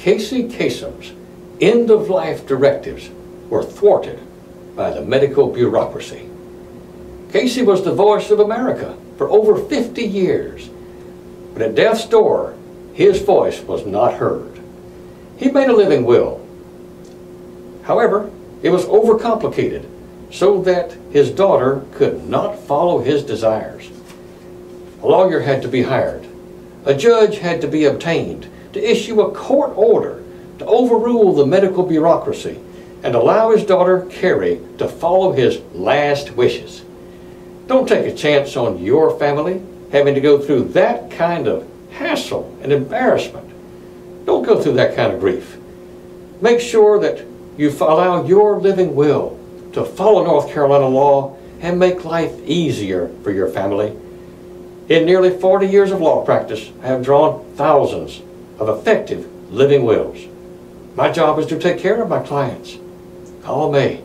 Casey Kasem's end-of-life directives were thwarted by the medical bureaucracy. Casey was the voice of America for over 50 years, but at death's door, his voice was not heard. He made a living will. However, it was overcomplicated so that his daughter could not follow his desires. A lawyer had to be hired. A judge had to be obtained to issue a court order to overrule the medical bureaucracy and allow his daughter Kerri to follow his last wishes. Don't take a chance on your family having to go through that kind of hassle and embarrassment. Don't go through that kind of grief. Make sure that you allow your living will to follow North Carolina law and make life easier for your family. In nearly 40 years of law practice, I have drawn thousands of effective living wills. My job is to take care of my clients. Call me